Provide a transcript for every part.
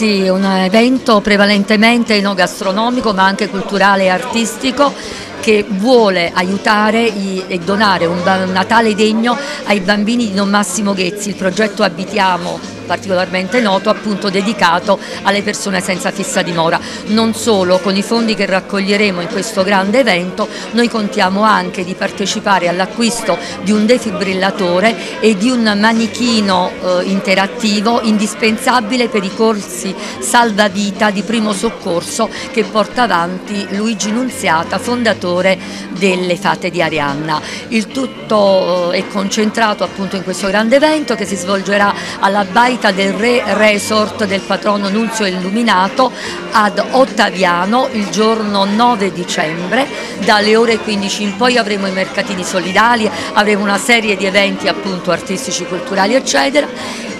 Sì, un evento prevalentemente enogastronomico ma anche culturale e artistico che vuole aiutare e donare un Natale degno ai bambini di Don Massimo Ghezzi, il progetto Abitiamo particolarmente noto, appunto dedicato alle persone senza fissa dimora. Non solo, con i fondi che raccoglieremo in questo grande evento, noi contiamo anche di partecipare all'acquisto di un defibrillatore e di un manichino eh, interattivo indispensabile per i corsi salvavita di primo soccorso che porta avanti Luigi Nunziata, fondatore delle Fate di Arianna. Il tutto eh, è concentrato appunto in questo grande evento che si svolgerà alla Baita visita del Re Resort del patrono Nunzio Illuminato ad Ottaviano il giorno 9 dicembre, dalle ore 15 in poi avremo i mercatini solidali, avremo una serie di eventi appunto artistici, culturali eccetera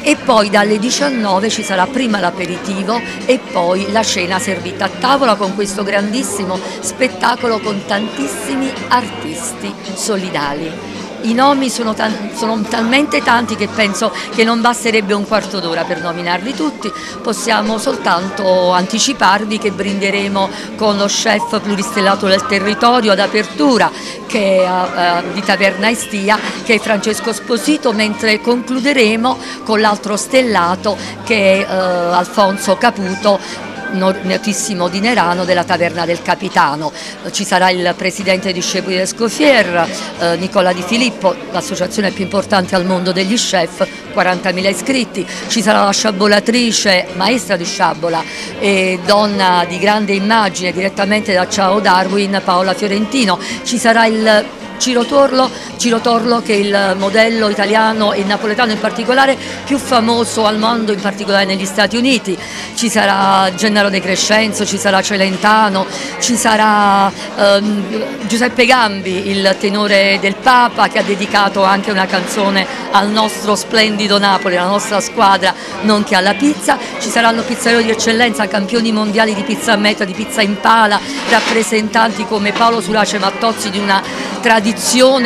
e poi dalle 19 ci sarà prima l'aperitivo e poi la cena servita a tavola con questo grandissimo spettacolo con tantissimi artisti solidali. I nomi sono, sono, talmente tanti che penso che non basterebbe un quarto d'ora per nominarli tutti, possiamo soltanto anticiparvi che brinderemo con lo chef pluristellato del territorio ad apertura che uh, di Taverna Estia che è Francesco Sposito mentre concluderemo con l'altro stellato che è uh, Alfonso Caputo notissimo di Nerano della Taverna del Capitano. Ci sarà il presidente di del Scofier, eh, Nicola Di Filippo, l'associazione più importante al mondo degli chef, 40.000 iscritti, ci sarà la sciabolatrice, maestra di sciabola e donna di grande immagine direttamente da Ciao Darwin, Paola Fiorentino, ci sarà il Ciro Torlo, che è il modello italiano e napoletano in particolare più famoso al mondo, in particolare negli Stati Uniti. Ci sarà Gennaro De Crescenzo, ci sarà Celentano, ci sarà ehm, Giuseppe Gambi, il tenore del Papa che ha dedicato anche una canzone al nostro splendido Napoli, alla nostra squadra, nonché alla pizza. Ci saranno pizzaioli di eccellenza, campioni mondiali di pizza a metà, di pizza in pala, rappresentanti come Paolo Surace Mattozzi di una tradizione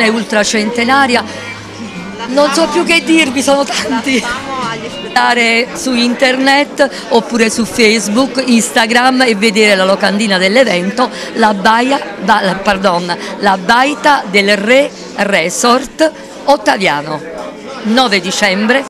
ultracentenaria. Non so più che dirvi, sono tanti. Andare su internet oppure su Facebook, Instagram e vedere la locandina dell'evento, la, baia, pardon, la baita del Re Resort Ottaviano, 9 dicembre.